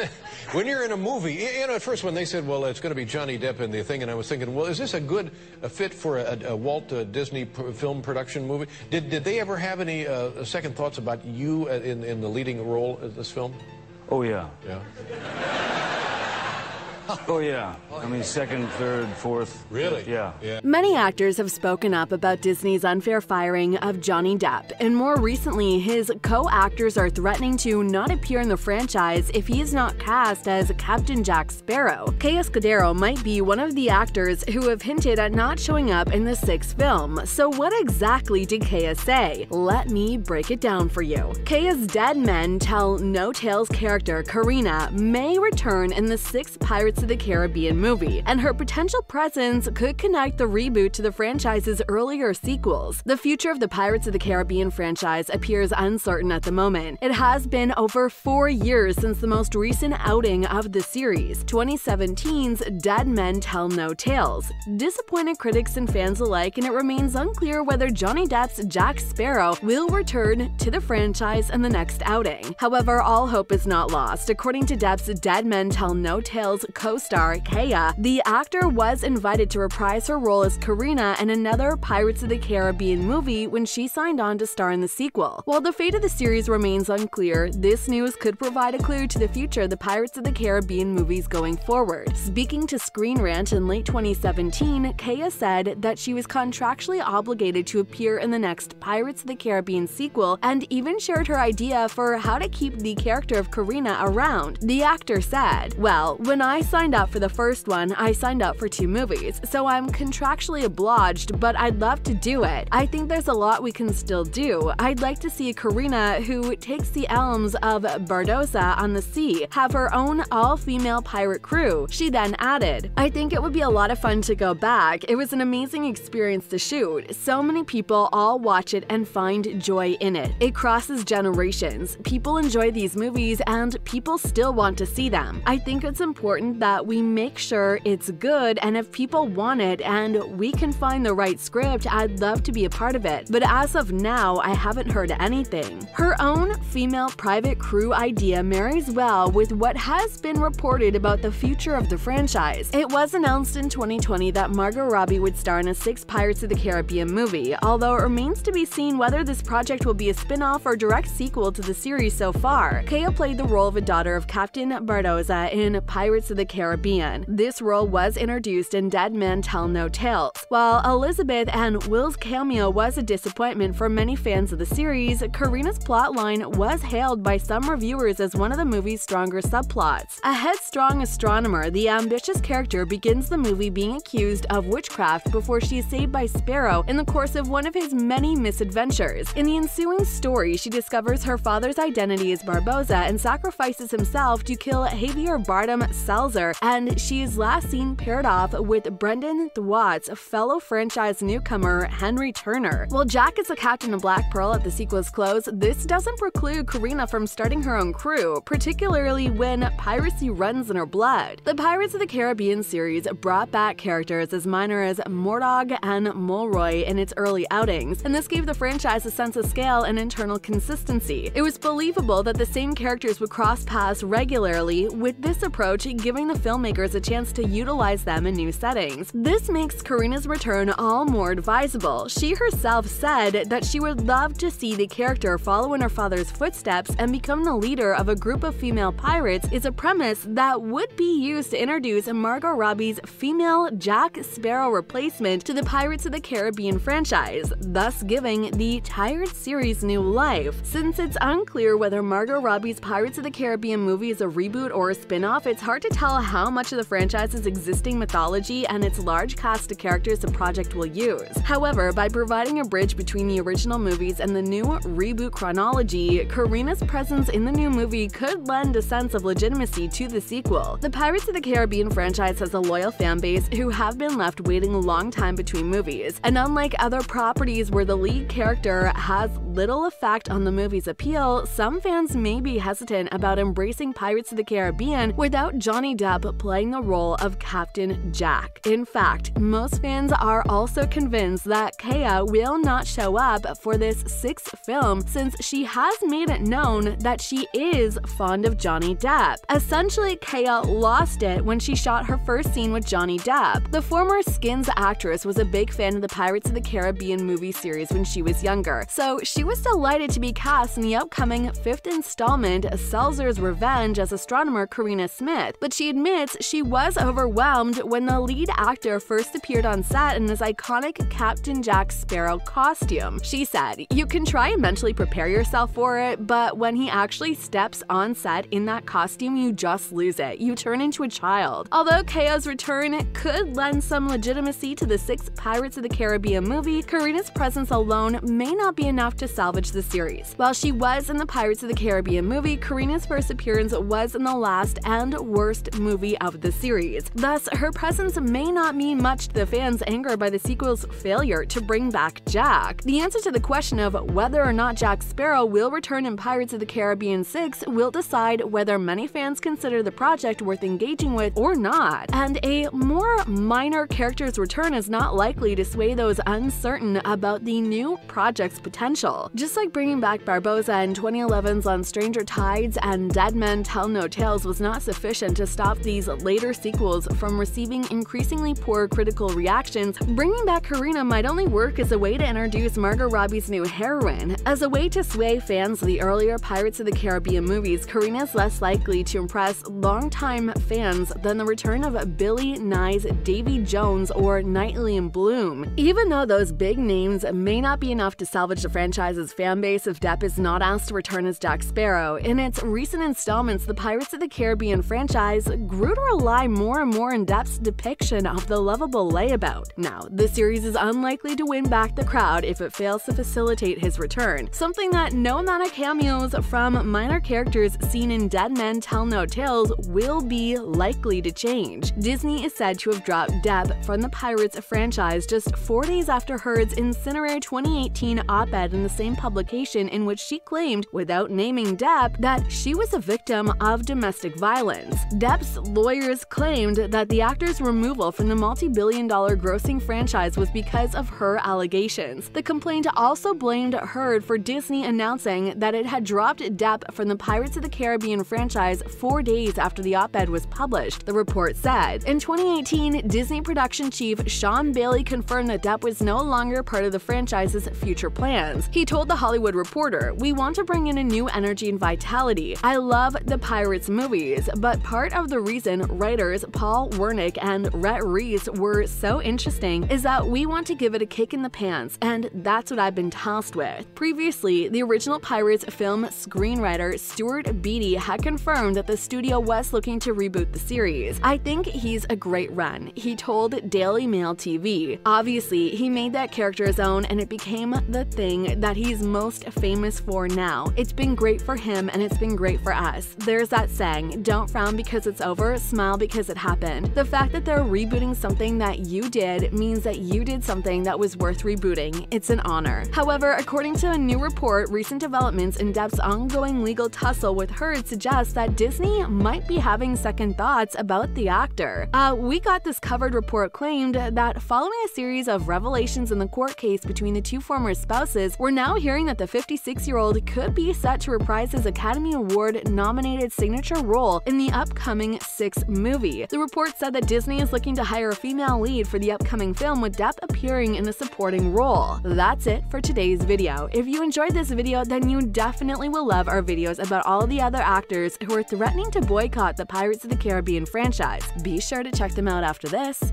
when you're in a movie, you know, at first when they said, well, it's going to be Johnny Depp in the thing, and I was thinking, well, is this a good a fit for a, a Walt uh, Disney film production movie? Did, did they ever have any uh, second thoughts about you uh, in, in the leading role of this film? Oh, yeah. Yeah. Oh, yeah. I mean, second, third, fourth. Really? Yeah. yeah. Many actors have spoken up about Disney's unfair firing of Johnny Depp, and more recently, his co actors are threatening to not appear in the franchise if he is not cast as Captain Jack Sparrow. Kaya Scodelario might be one of the actors who have hinted at not showing up in the sixth film. So, what exactly did Kaya say? Let me break it down for you. Kaya's Dead Men Tell No Tales character, Karina, may return in the sixth Pirates of the Caribbean movie, and her potential presence could connect the reboot to the franchise's earlier sequels. The future of the Pirates of the Caribbean franchise appears uncertain at the moment. It has been over four years since the most recent outing of the series, 2017's Dead Men Tell No Tales. Disappointed critics and fans alike, and it remains unclear whether Johnny Depp's Jack Sparrow will return to the franchise in the next outing. However, all hope is not lost. According to Depp's Dead Men Tell No Tales co-star Kaya, the actor was invited to reprise her role as Karina in another Pirates of the Caribbean movie when she signed on to star in the sequel. While the fate of the series remains unclear, this news could provide a clue to the future of the Pirates of the Caribbean movies going forward. Speaking to Screen Rant in late 2017, Kaya said that she was contractually obligated to appear in the next Pirates of the Caribbean sequel and even shared her idea for how to keep the character of Karina around. The actor said, Well, when I signed up for the first one, I signed up for two movies, so I'm contractually obliged, but I'd love to do it. I think there's a lot we can still do. I'd like to see Karina, who takes the elms of Barbossa on the sea, have her own all-female pirate crew. She then added, I think it would be a lot of fun to go back. It was an amazing experience to shoot. So many people all watch it and find joy in it. It crosses generations. People enjoy these movies and people still want to see them. I think it's important that we make sure it's good and if people want it and we can find the right script, I'd love to be a part of it. But as of now, I haven't heard anything. Her own female private crew idea marries well with what has been reported about the future of the franchise. It was announced in 2020 that Margot Robbie would star in a sixth Pirates of the Caribbean movie, although it remains to be seen whether this project will be a spin-off or direct sequel to the series so far. Kaya played the role of a daughter of Captain Barbossa in Pirates of the Caribbean. This role was introduced in Dead Men Tell No Tales. While Elizabeth and Will's cameo was a disappointment for many fans of the series, Karina's plotline was hailed by some reviewers as one of the movie's stronger subplots. A headstrong astronomer, the ambitious character begins the movie being accused of witchcraft before she is saved by Sparrow in the course of one of his many misadventures. In the ensuing story, she discovers her father's identity as Barbossa and sacrifices himself to kill Javier Bardem And she is last seen paired off with Brenton Thwaites, a fellow franchise newcomer Henry Turner. While Jack is the captain of Black Pearl at the sequel's close, this doesn't preclude Karina from starting her own crew, particularly when piracy runs in her blood. The Pirates of the Caribbean series brought back characters as minor as Murtogg and Mullroy in its early outings, and this gave the franchise a sense of scale and internal consistency. It was believable that the same characters would cross paths regularly, with this approach giving filmmakers a chance to utilize them in new settings. This makes Karina's return all more advisable. She herself said that she would love to see the character follow in her father's footsteps and become the leader of a group of female pirates is a premise that would be used to introduce Margot Robbie's female Jack Sparrow replacement to the Pirates of the Caribbean franchise, thus giving the tired series new life. Since it's unclear whether Margot Robbie's Pirates of the Caribbean movie is a reboot or a spin-off, it's hard to tell how much of the franchise's existing mythology and its large cast of characters the project will use. However, by providing a bridge between the original movies and the new reboot chronology, Karina's presence in the new movie could lend a sense of legitimacy to the sequel. The Pirates of the Caribbean franchise has a loyal fan base who have been left waiting a long time between movies, and unlike other properties where the lead character has little effect on the movie's appeal, some fans may be hesitant about embracing Pirates of the Caribbean without Johnny Depp Playing the role of Captain Jack. In fact, most fans are also convinced that Kaya will not show up for this sixth film since she has made it known that she is fond of Johnny Depp. Essentially, Kaya lost it when she shot her first scene with Johnny Depp. The former Skins actress was a big fan of the Pirates of the Caribbean movie series when she was younger, so she was delighted to be cast in the upcoming fifth installment, Salazar's Revenge, as astronomer Karina Smith. But she admits she was overwhelmed when the lead actor first appeared on set in his iconic Captain Jack Sparrow costume. She said, You can try and mentally prepare yourself for it, but when he actually steps on set in that costume, you just lose it. You turn into a child. Although Kaya's return could lend some legitimacy to the sixth Pirates of the Caribbean movie, Karina's presence alone may not be enough to salvage the series. While she was in the Pirates of the Caribbean movie, Karina's first appearance was in the last and worst movie of the series. Thus, her presence may not mean much to the fans angered by the sequel's failure to bring back Jack. The answer to the question of whether or not Jack Sparrow will return in Pirates of the Caribbean 6 will decide whether many fans consider the project worth engaging with or not. And a more minor character's return is not likely to sway those uncertain about the new project's potential. Just like bringing back Barbossa in 2011's On Stranger Tides and Dead Men Tell No Tales was not sufficient to stop these later sequels from receiving increasingly poor critical reactions, bringing back Karina might only work as a way to introduce Margot Robbie's new heroine. As a way to sway fans of the earlier Pirates of the Caribbean movies, Karina is less likely to impress longtime fans than the return of Bill Nighy's Davy Jones or Knightley in Bloom. Even though those big names may not be enough to salvage the franchise's fan base if Depp is not asked to return as Jack Sparrow, in its recent installments, the Pirates of the Caribbean franchise grew to rely more and more on Depp's depiction of the lovable layabout. Now, the series is unlikely to win back the crowd if it fails to facilitate his return, something that no amount of cameos from minor characters seen in Dead Men Tell No Tales will be likely to change. Disney is said to have dropped Depp from the Pirates franchise just four days after Heard's Incinerator 2018 op-ed in the same publication in which she claimed, without naming Depp, that she was a victim of domestic violence. Depp's lawyers claimed that the actor's removal from the multi-billion dollar grossing franchise was because of her allegations. The complaint also blamed Heard for Disney announcing that it had dropped Depp from the Pirates of the Caribbean franchise four days after the op-ed was published, the report said. In 2018, Disney production chief Sean Bailey confirmed that Depp was no longer part of the franchise's future plans. He told The Hollywood Reporter, We want to bring in a new energy and vitality. I love the Pirates movies, but part of the reason writers Paul Wernick and Rhett Reese were so interesting is that we want to give it a kick in the pants, and that's what I've been tasked with. Previously, the original Pirates film screenwriter Stuart Beatty had confirmed that the studio was looking to reboot the series. I think he's a great run, he told Daily Mail TV. Obviously, he made that character his own and it became the thing that he's most famous for now. It's been great for him and it's been great for us. There's that saying, don't frown because it's over, smile because it happened. The fact that they're rebooting something that you did means that you did something that was worth rebooting. It's an honor. However, according to a new report, recent developments in Depp's ongoing legal tussle with Heard suggest that Disney might be having second thoughts about the actor. Uh, we Got This Covered report claimed that following a series of revelations in the court case between the two former spouses, we're now hearing that the 56-year-old could be set to reprise his Academy Award-nominated signature role in the upcoming Six movie. The report said that Disney is looking to hire a female lead for the upcoming film with Depp appearing in a supporting role. That's it for today's video. If you enjoyed this video, then you definitely will love our videos about all the other actors who are threatening to boycott the Pirates of the Caribbean franchise. Be sure to check them out after this.